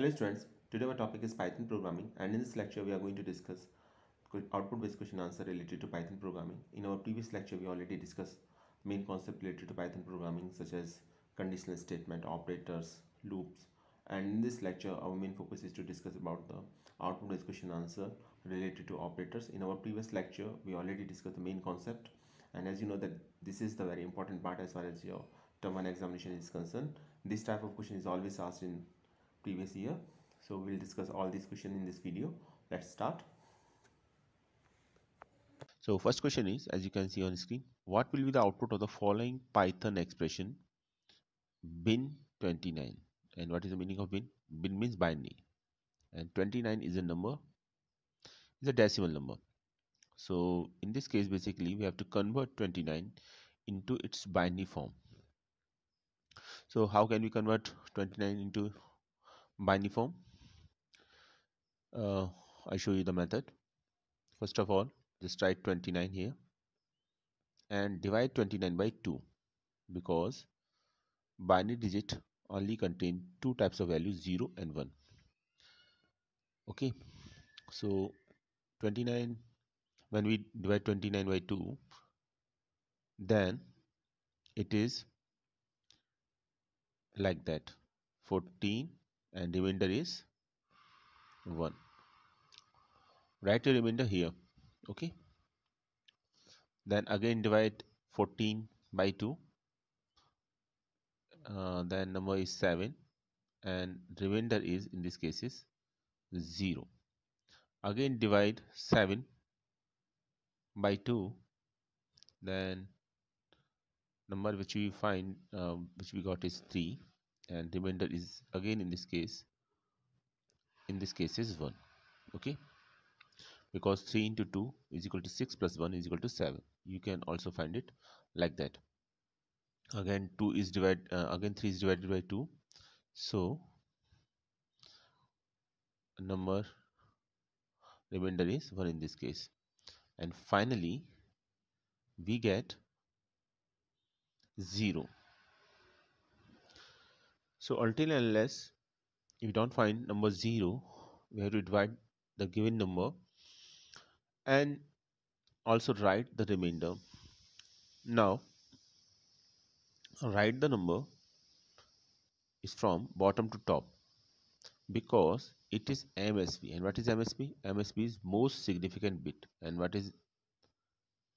Hello students, today our topic is Python programming and in this lecture we are going to discuss output based question answer related to Python programming. In our previous lecture we already discussed main concept related to Python programming such as conditional statement, operators, loops and in this lecture our main focus is to discuss about the output based question answer related to operators. In our previous lecture we already discussed the main concept and as you know that this is the very important part as far as your term 1 examination is concerned. This type of question is always asked in previous year. So we'll discuss all these questions in this video. Let's start. So first question is as you can see on the screen what will be the output of the following python expression bin 29 and what is the meaning of bin? Bin means binary. And 29 is a number is a decimal number. So in this case basically we have to convert 29 into its binary form. So how can we convert 29 into binary form? Uh, I show you the method. First of all just write 29 here and divide 29 by 2 because binary digit only contain two types of values 0 and 1 okay. So 29 when we divide 29 by 2 then it is like that. 14 and remainder is 1 write a remainder here okay? Then again divide 14 by 2 uh, then number is 7 and remainder is in this case is 0 again divide 7 by 2 then number which we find uh, which we got is 3 and remainder is again in this case in this case is 1 okay? Because 3 into 2 is equal to 6 plus 1 is equal to 7 you can also find it like that. Again 2 is divided uh, again 3 is divided by 2 so number remainder is 1 in this case. And finally we get 0 so until unless you don't find number 0 we have to divide the given number and also write the remainder. Now write the number is from bottom to top because it is MSB and what is MSB? MSB is most significant bit. And what is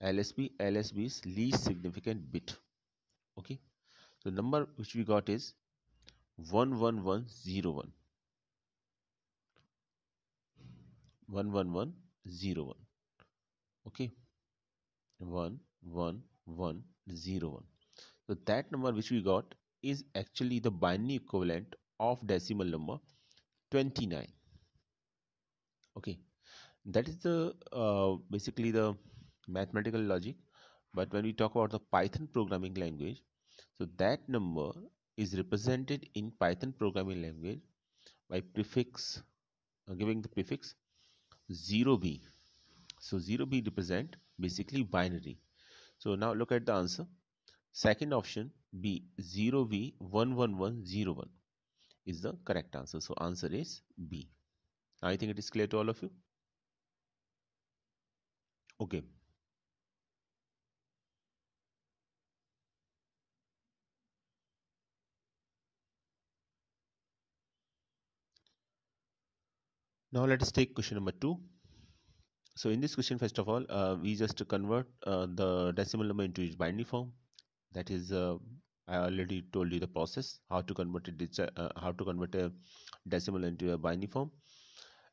LSB? LSB is least significant bit. Okay? So number which we got is 11101 11101 okay? 11101 so that number which we got is actually the binary equivalent of decimal number 29 okay? That is the uh, basically the mathematical logic. But when we talk about the python programming language so that number is represented in Python programming language by prefix uh, giving the prefix 0b so 0b represent basically binary. So now look at the answer. Second option b 0b 11101 is the correct answer. So answer is b. I think it is clear to all of you? Okay now let us take question number two. So in this question first of all uh, we just convert uh, the decimal number into its binary form. That is uh, i already told you the process how to convert it uh, how to convert a decimal into a binary form.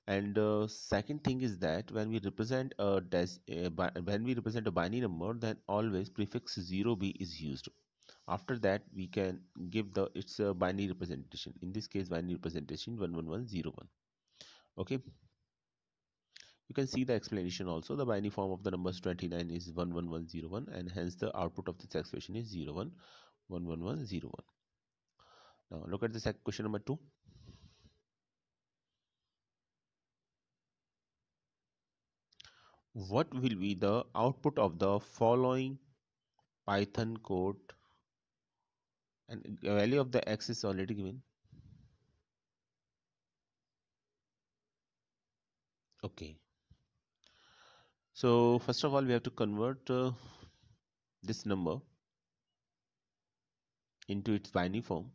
And uh, second thing is that when we represent a, a when we represent a binary number then always prefix 0b is used. After that we can give the its a binary representation. In this case binary representation 11101 okay. You can see the explanation also. The binary form of the numbers 29 is 11101 and hence the output of this expression is 011101 now look at the second question number 2 what will be the output of the following python code? And the value of the x is already given okay. So first of all we have to convert uh, this number into its binary form.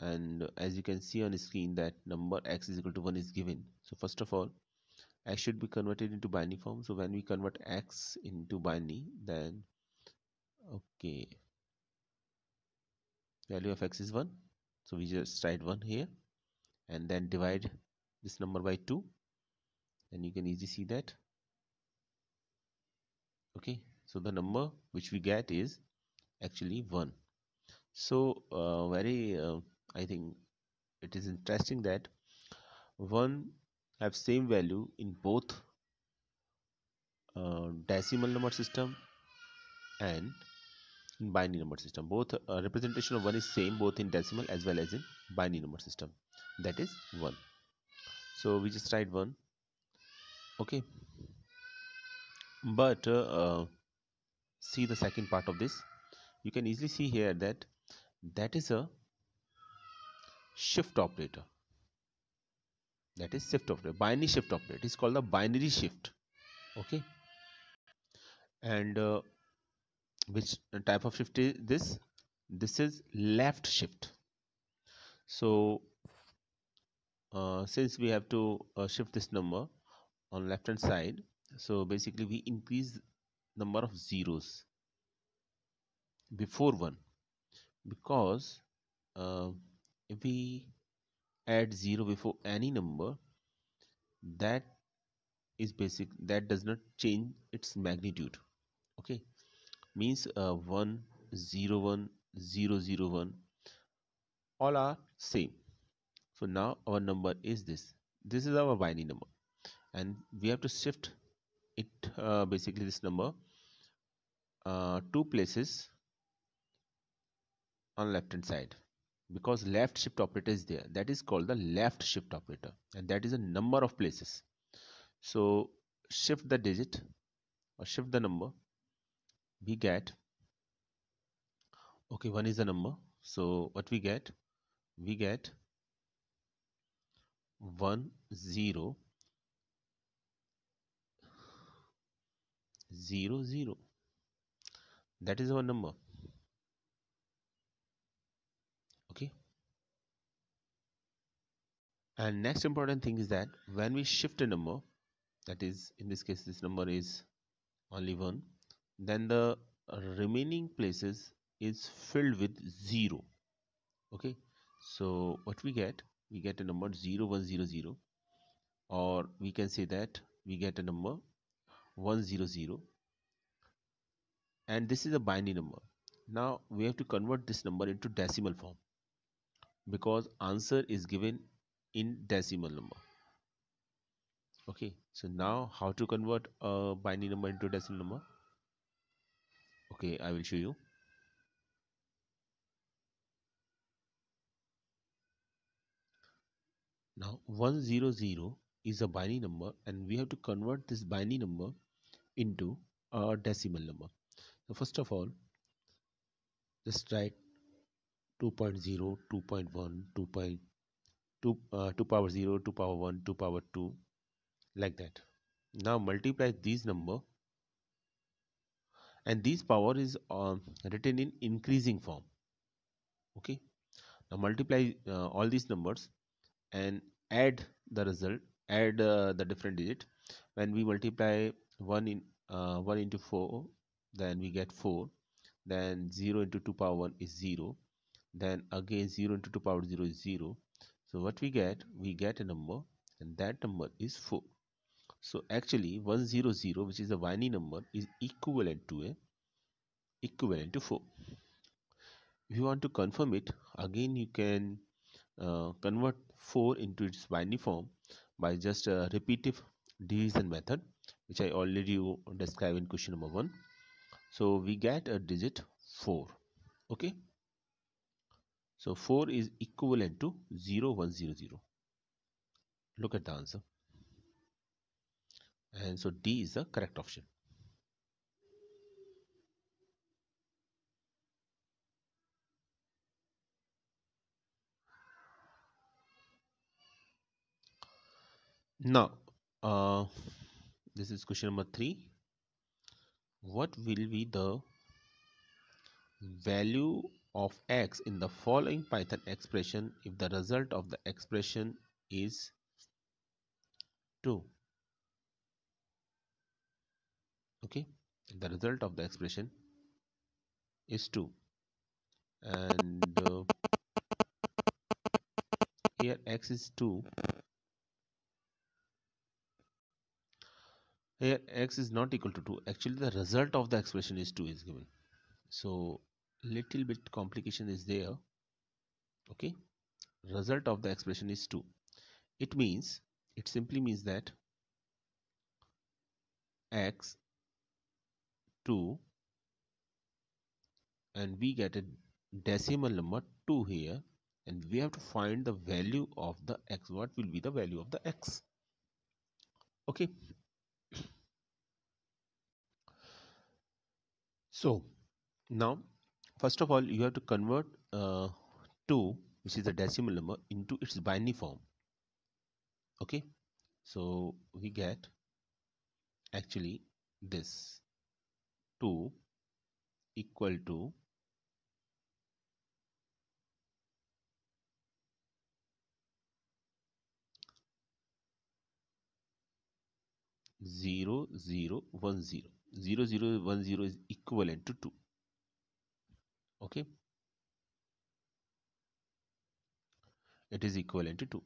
And as you can see on the screen that number x is equal to 1 is given. So first of all x should be converted into binary form. So when we convert x into binary then okay value of x is 1 so we just write 1 here and then divide this number by 2 and you can easily see that. Okay so the number which we get is actually 1 so uh, very uh, i think it is interesting that 1 have same value in both uh, decimal number system and in binary number system. Both uh, representation of 1 is same both in decimal as well as in binary number system. That is 1 so we just write 1 okay. But uh, uh, see the second part of this. You can easily see here that that is a shift operator. That is shift operator binary shift operator. It is called the binary shift. Okay. And uh, which type of shift is this? This is left shift. So uh, since we have to uh, shift this number on left hand side. So basically we increase number of zeros before 1 because uh, if we add 0 before any number that is basic that does not change its magnitude. Okay? Means uh, 1 0 1 0 0 1 all are same. So now our number is this. This is our binary number and we have to shift it uh, basically this number uh, two places on left hand side because left shift operator is there. That is called the left shift operator and that is a number of places. So shift the digit or shift the number we get okay one is the number. So what we get? We get 1 0 0 0 that is our number. Okay? And next important thing is that when we shift a number that is in this case this number is only one then the remaining places is filled with zero. Okay? So what we get? We get a number 0100 or we can say that we get a number 100 and this is a binary number. Now we have to convert this number into decimal form because answer is given in decimal number. Okay so now how to convert a binary number into decimal number? Okay i will show you. Now 100 is a binary number and we have to convert this binary number into a decimal number. So first of all just write 2.0 2.1 2.2 uh, 2 power 0 2 power 1 2 power 2 like that. Now multiply these number and this power is uh, written in increasing form. Okay? Now multiply uh, all these numbers and add the result add uh, the different digit. When we multiply 1 in uh, 1 into 4 then we get 4 then 0 into 2 power 1 is 0 then again 0 into 2 power 0 is 0 so what we get? We get a number and that number is 4 so actually 100 which is a binary number is equivalent to a equivalent to 4 if you want to confirm it again you can uh, convert 4 into its binary form by just a repetitive division method which I already described in question number 1 so we get a digit 4 okay? So 4 is equivalent to 0100 look at the answer. And so D is the correct option now uh, this is question number three. What will be the value of x in the following python expression if the result of the expression is 2 okay the result of the expression is 2 and uh, here x is 2 here x is not equal to 2 actually the result of the expression is 2 is given. So little bit complication is there. Okay? Result of the expression is 2 it means it simply means that x 2 and we get a decimal number 2 here and we have to find the value of the x. What will be the value of the x? Okay so now first of all you have to convert uh, 2 which is a decimal number into its binary form. Okay? So we get actually this. 2 equal to 0 0 1 0 0 0 1 0 is equivalent to 2 okay? It is equivalent to 2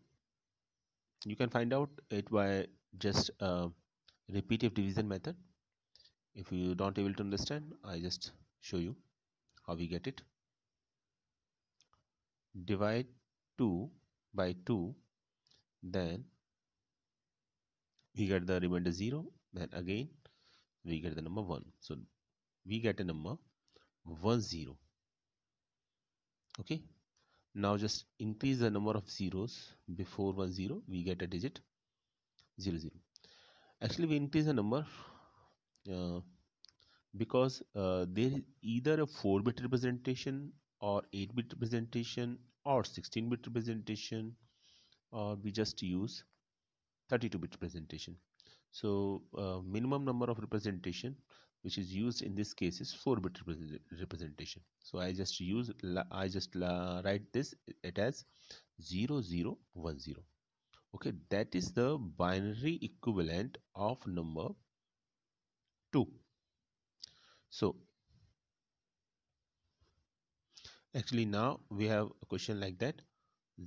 you can find out it by just uh, repetitive division method. If you don't able to understand I just show you how we get it. Divide 2 by 2 then we get the remainder 0 then again we get the number 1 so we get a number 1 0 okay? Now just increase the number of zeros before 1 0 we get a digit 0 0 actually we increase the number uh, because uh, there is either a 4 bit representation or 8 bit representation or 16 bit representation or we just use 32 bit representation so uh, minimum number of representation which is used in this case is 4 bit representation. So i just use i just write this it as 0010 okay that is the binary equivalent of number 2 so actually now we have a question like that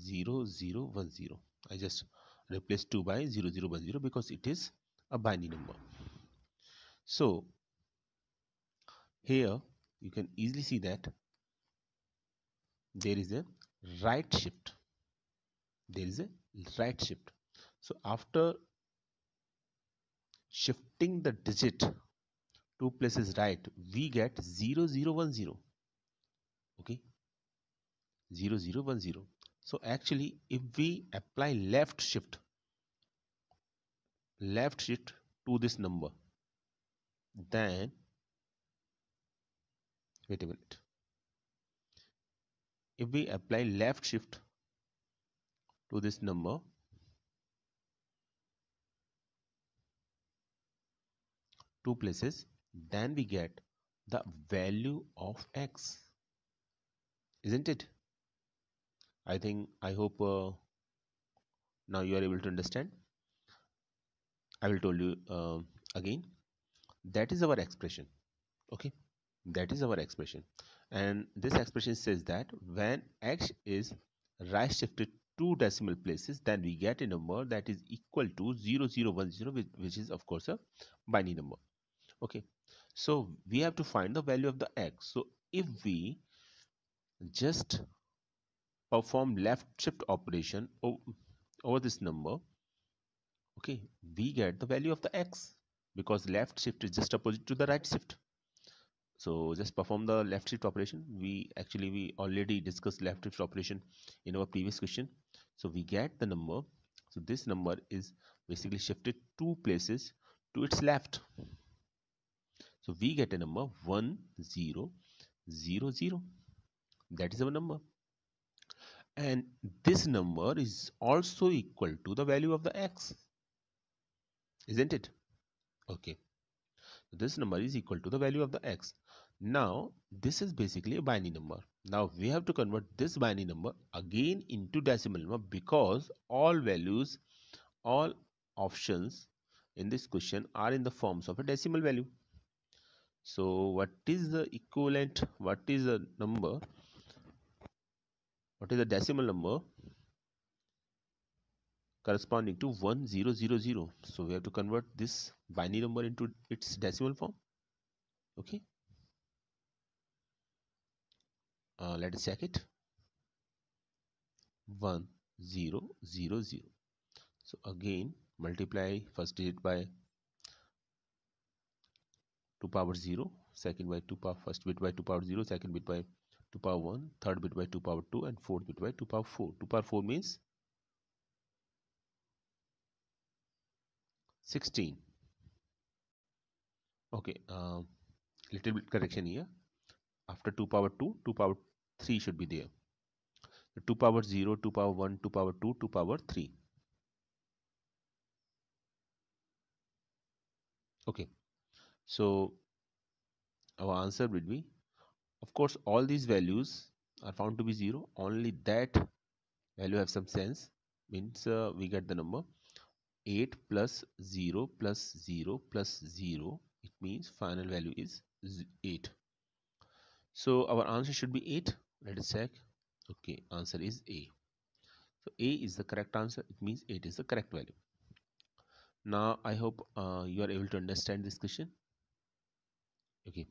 0010 i just replace 2 by 0010 because it is a binary number so here you can easily see that there is a right shift. There is a right shift. So after shifting the digit two places right we get 0010 okay? 0010 so actually if we apply left shift left shift to this number then wait a minute. If we apply left shift to this number two places then we get the value of x isn't it I think I hope uh, now you are able to understand. I will tell you uh, again. That is our expression okay? That is our expression. And this expression says that when x is right shifted two decimal places then we get a number that is equal to 0010 which, which is of course a binary number okay? So we have to find the value of the x. So if we just perform left shift operation over this number okay we get the value of the x because left shift is just opposite to the right shift. So just perform the left shift operation. We actually we already discussed left shift operation in our previous question. So we get the number. So this number is basically shifted two places to its left. So we get a number 1 0 0 0 that is our number and this number is also equal to the value of the x isn't it? Okay. This number is equal to the value of the x. Now this is basically a binary number. Now we have to convert this binary number again into decimal number because all values all options in this question are in the forms of a decimal value. So what is the equivalent? What is the number what is the decimal number corresponding to 1000 so we have to convert this binary number into its decimal form. Okay. Uh, let us check it. 1000 so again multiply first digit by 2 power 0 second by 2 power first bit by 2 power 0 second bit by 2 power 1 third bit by 2 power 2 and fourth bit by 2 power 4 2 power 4 means 16 okay uh, little bit correction here after 2 power 2 2 power 3 should be there 2 power 0 2 power 1 2 power 2 2 power 3 okay so our answer would be of course all these values are found to be 0 only that value have some sense. Means uh, we get the number. 8 plus 0 plus 0 plus 0 it means final value is 8 so our answer should be 8 let us check. Okay answer is a. So a is the correct answer. It means 8 is the correct value. Now i hope uh, you are able to understand this question. Okay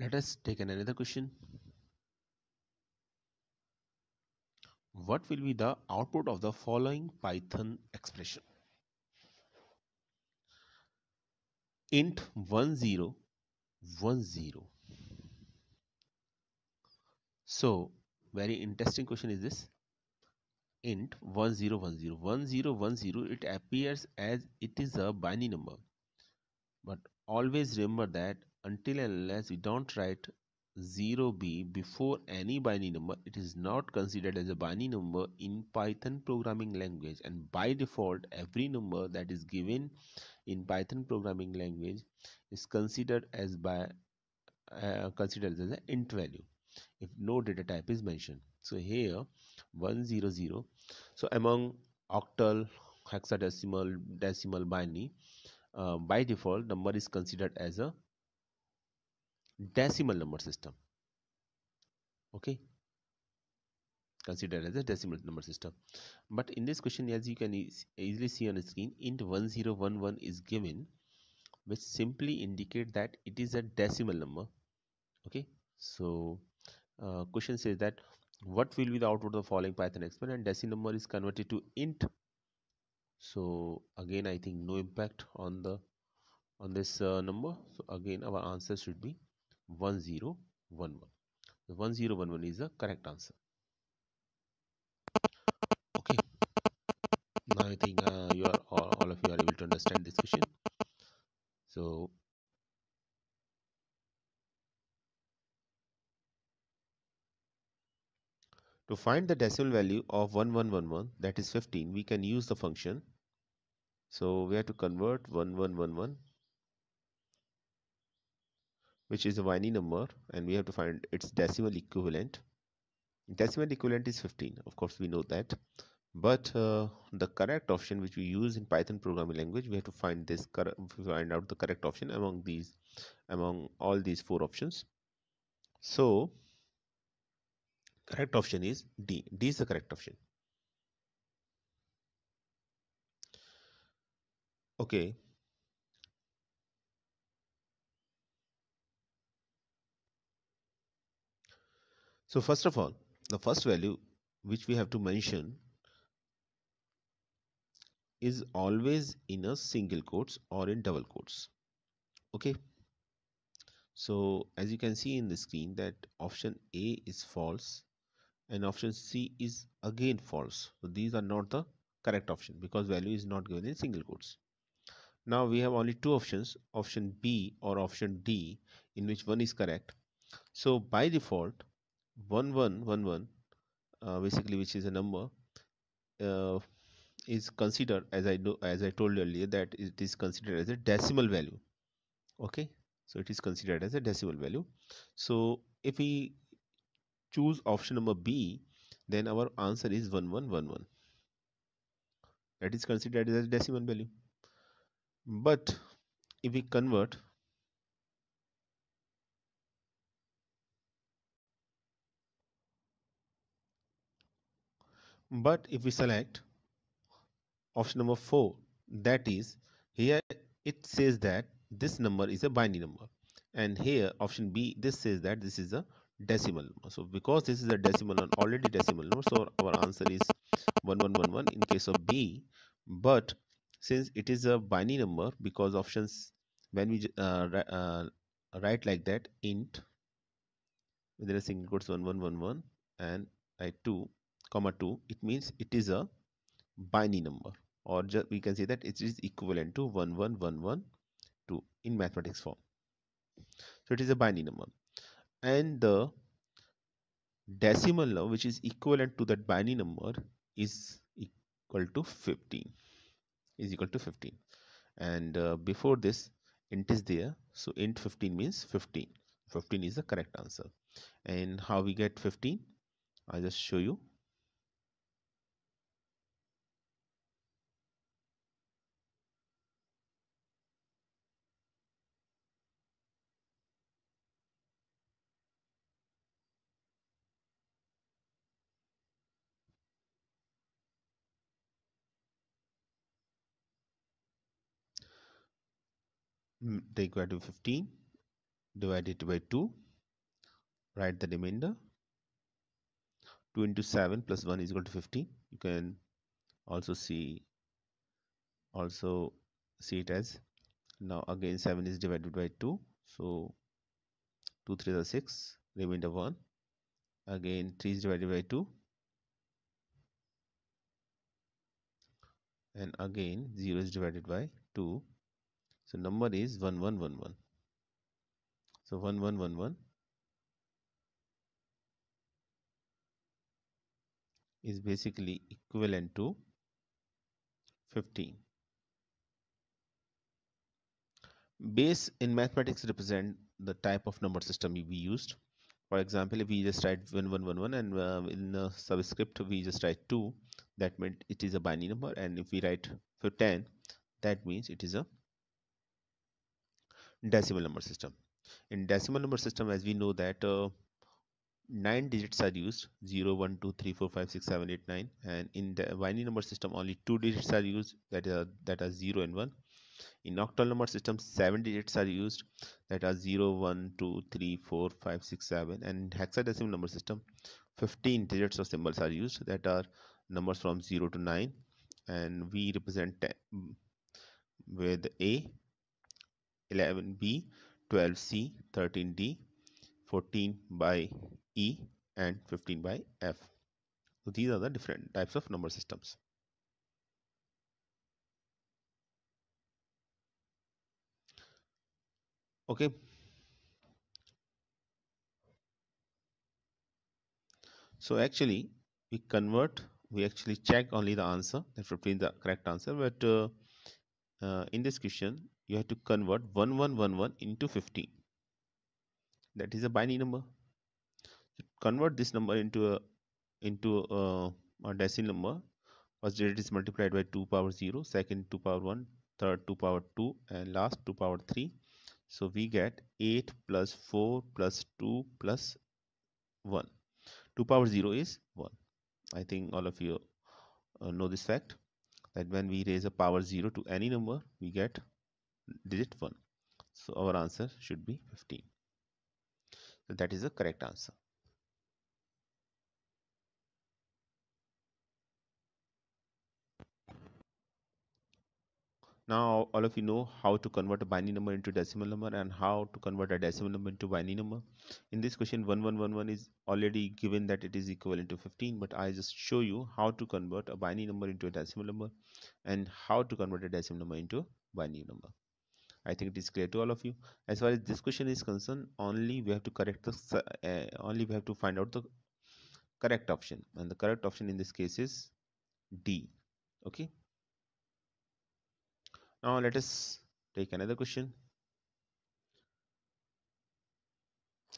let us take another question. What will be the output of the following Python expression? int 1010 so very interesting question is this. Int 1010 1010 it appears as it is a binary number. But always remember that until unless we don't write 0b before any binary number it is not considered as a binary number in python programming language. And by default every number that is given in python programming language is considered as by uh, considered as an int value if no data type is mentioned. So here 100 so among octal hexadecimal decimal binary uh, by default number is considered as a decimal number system. Okay? Considered as a decimal number system. But in this question as you can e easily see on the screen int 1011 is given which simply indicate that it is a decimal number. Okay? So uh, question says that what will be the output of the following python experiment? And decimal number is converted to int. So again i think no impact on the on this uh, number. So again our answer should be 1011 the 1011 is the correct answer. Okay. Now i think uh, you are all, all of you are able to understand this question. So to find the decimal value of 1111 that is 15 we can use the function. So we have to convert 1111 which is a binary number and we have to find its decimal equivalent. Decimal equivalent is 15 of course we know that. But uh, the correct option which we use in python programming language we have to find this find out the correct option among these among all these four options. So correct option is d. D is the correct option. Okay So first of all, the first value which we have to mention is always in a single quotes or in double quotes. Okay. So as you can see in the screen that option A is false and option C is again false. So these are not the correct option because value is not given in single quotes. Now we have only two options, option B or option D in which one is correct. So by default, 1111 uh, basically which is a number uh, is considered as I do as I told earlier that it is considered as a decimal value. Okay? So it is considered as a decimal value. So if we choose option number B then our answer is 1111 that is considered as a decimal value. But if we convert but if we select option number 4 that is here it says that this number is a binary number. And here option B this says that this is a decimal number. So because this is a decimal and already decimal number so our answer is 1111 in case of B. But since it is a binary number because options when we uh, uh, write like that int within a single quotes 1111 and write 2 comma 2 it means it is a binary number. Or we can say that it is equivalent to 11112 in mathematics form. So it is a binary number. And the decimal number which is equivalent to that binary number is equal to 15 is equal to 15 and uh, before this int is there. So int 15 means 15 15 is the correct answer. And how we get 15 i'll just show you Hmm, take to 15 divided by 2 write the remainder. 2 into 7 plus 1 is equal to 15 you can also see also see it as now again 7 is divided by 2 so 2 3 are 6 remainder 1 again 3 is divided by 2 and again 0 is divided by 2 so number is 1111. So 1111 is basically equivalent to 15. Base in mathematics represent the type of number system we used. For example, if we just write 1111 and uh, in the subscript we just write 2, that means it is a binary number and if we write for 10, that means it is a decimal number system. In decimal number system as we know that uh, nine digits are used 0 1 2 3 4 5 6 7 8 9 and in the binary number system only two digits are used that are that are 0 and 1 in octal number system seven digits are used that are 0 1 2 3 4 5 6 7 and hexadecimal number system 15 digits of symbols are used that are numbers from 0 to 9 and we represent with a 11b 12c 13d 14 by e and 15 by f. So these are the different types of number systems. Okay. So actually we convert we actually check only the answer that be the correct answer but uh, uh, in this question you have to convert 1111 into 15 that is a binary number. Convert this number into a into a, a decimal number. First digit is multiplied by 2 power 0 second 2 power 1 third 2 power 2 and last 2 power 3 so we get 8 plus 4 plus 2 plus 1 2 power 0 is 1 i think all of you uh, know this fact that when we raise a power 0 to any number we get digit 1 so our answer should be 15 so that is the correct answer. Now all of you know how to convert a binary number into decimal number and how to convert a decimal number into binary number. In this question 1111 is already given that it is equivalent to 15 but i just show you how to convert a binary number into a decimal number and how to convert a decimal number into binary number I think it is clear to all of you. As far as this question is concerned, only we have to correct the uh, only we have to find out the correct option, and the correct option in this case is D. okay? Now let us take another question.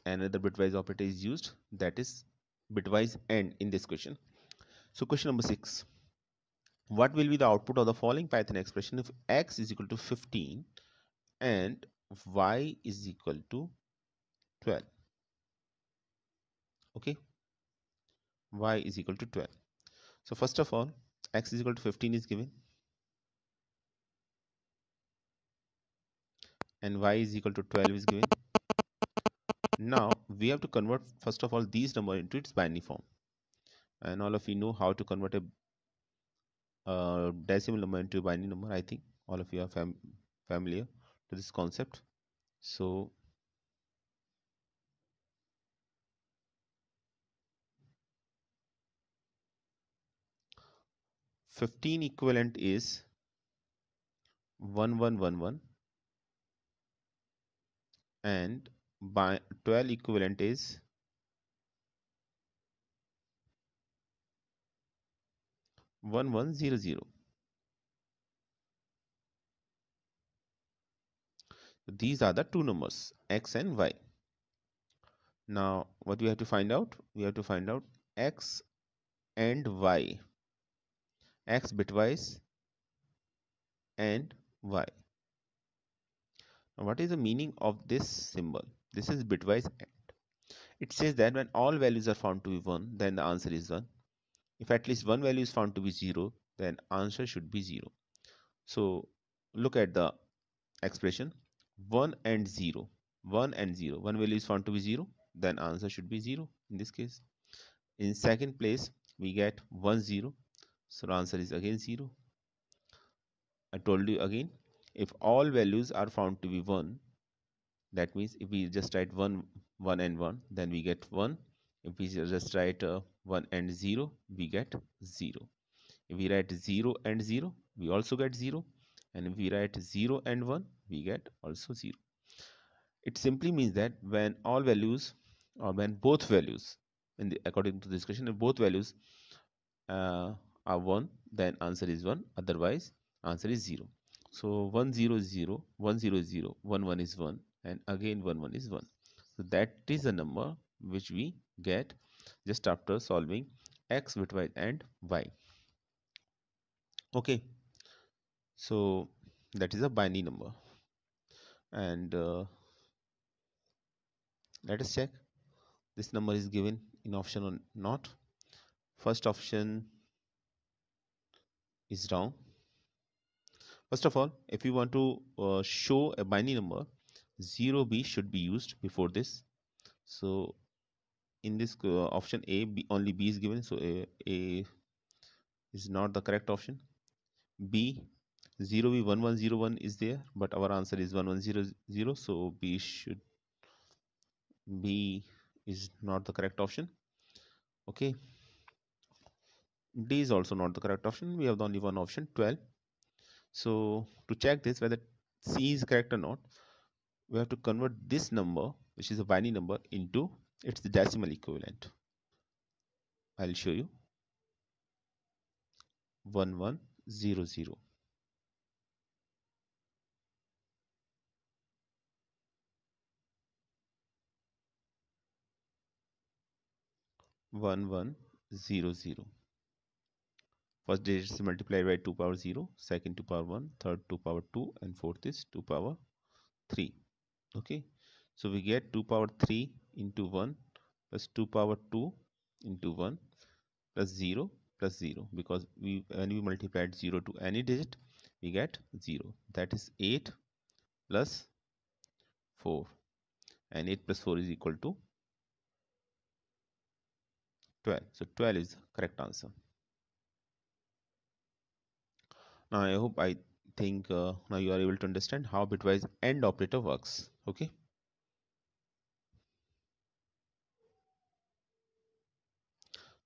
Another bitwise operator is used. That is bitwise AND in this question. So question number six. What will be the output of the following python expression if x is equal to 15 and y is equal to 12 okay? y is equal to 12 so first of all x is equal to 15 is given. And y is equal to 12 is given. Now we have to convert first of all these number into its binary form. And all of you know how to convert a uh, decimal number into a binary number i think. All of you are fam familiar to this concept. So Fifteen equivalent is one one one one. And by 12 equivalent is 1100 these are the two numbers x and y now what we have to find out we have to find out x and y x bitwise and y now what is the meaning of this symbol? This is bitwise AND. It says that when all values are found to be 1, then the answer is 1. If at least one value is found to be 0, then answer should be 0. So look at the expression 1 and 0. 1 and 0. One value is found to be 0, then answer should be 0 in this case. In second place, we get 1 0. So answer is again 0. I told you again if all values are found to be 1 that means if we just write 1 1 and 1 then we get 1 if we just write uh, 1 and 0 we get 0 if we write 0 and 0 we also get 0 and if we write 0 and 1 we get also 0 it simply means that when all values or when both values in the according to this question if both values uh, are 1 then answer is 1 otherwise answer is 0 so 1 0 is 0, 1 0 0, 1 1 is 1 and again 1 1 is 1. So that is the number which we get just after solving x bitwise and y. Okay. So that is a binary number and uh, let us check this number is given in option or not first option is wrong First of all, if you want to uh, show a binary number, 0b should be used before this. So in this uh, option A, B, only B is given. So A, A is not the correct option. B 0b1101 is there, but our answer is 1100. So B should B is not the correct option. Okay. D is also not the correct option. We have only one option 12 so to check this whether C is correct or not, we have to convert this number, which is a binary number, into its decimal equivalent. I'll show you. 1100. One one zero zero. First digit is multiplied by 2 power 0, second 2 power 1, third 2 power 2 and fourth is 2 power 3. Okay. So we get 2 power 3 into 1 plus 2 power 2 into 1 plus 0 plus 0 because we when we multiplied 0 to any digit we get 0 that is 8 plus 4 and 8 plus 4 is equal to 12 so 12 is correct answer. Now i hope i think uh, now you are able to understand how bitwise AND operator works. Okay?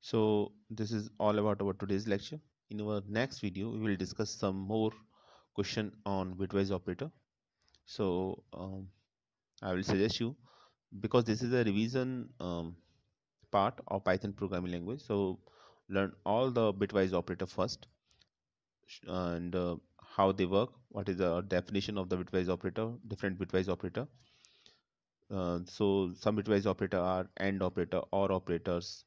So this is all about our today's lecture. In our next video we will discuss some more question on bitwise operator. So um, i will suggest you because this is a revision um, part of python programming language. So learn all the bitwise operator first and uh, how they work what is the definition of the bitwise operator different bitwise operator. Uh, so some bitwise operator are AND operator or operators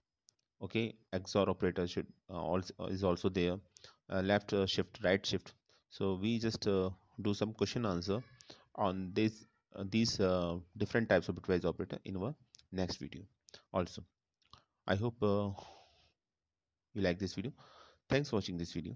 okay? XOR operator should uh, also is also there. Uh, left uh, shift right shift. So we just uh, do some question answer on this these different types of bitwise operator in our next video also i hope uh, you like this video. Thanks for watching this video